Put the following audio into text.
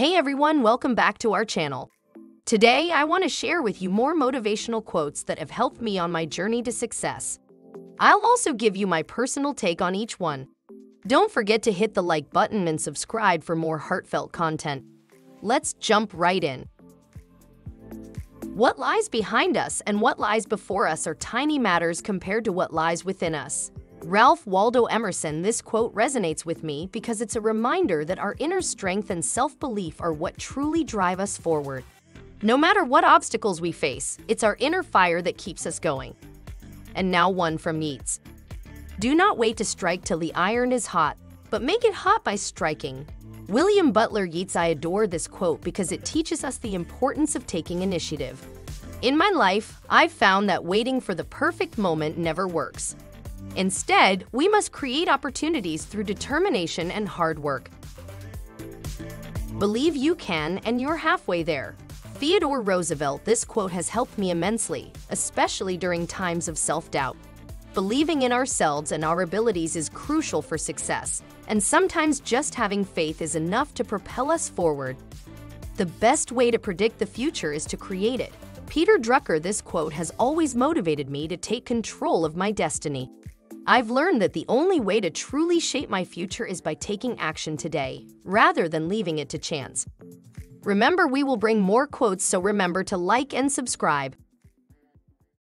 Hey everyone, welcome back to our channel. Today, I want to share with you more motivational quotes that have helped me on my journey to success. I'll also give you my personal take on each one. Don't forget to hit the like button and subscribe for more heartfelt content. Let's jump right in. What lies behind us and what lies before us are tiny matters compared to what lies within us. Ralph Waldo Emerson, this quote resonates with me because it's a reminder that our inner strength and self-belief are what truly drive us forward. No matter what obstacles we face, it's our inner fire that keeps us going. And now one from Yeats. Do not wait to strike till the iron is hot, but make it hot by striking. William Butler Yeats I adore this quote because it teaches us the importance of taking initiative. In my life, I've found that waiting for the perfect moment never works. Instead, we must create opportunities through determination and hard work. Believe you can, and you're halfway there. Theodore Roosevelt, this quote has helped me immensely, especially during times of self-doubt. Believing in ourselves and our abilities is crucial for success, and sometimes just having faith is enough to propel us forward. The best way to predict the future is to create it. Peter Drucker, this quote has always motivated me to take control of my destiny. I've learned that the only way to truly shape my future is by taking action today, rather than leaving it to chance. Remember, we will bring more quotes, so remember to like and subscribe.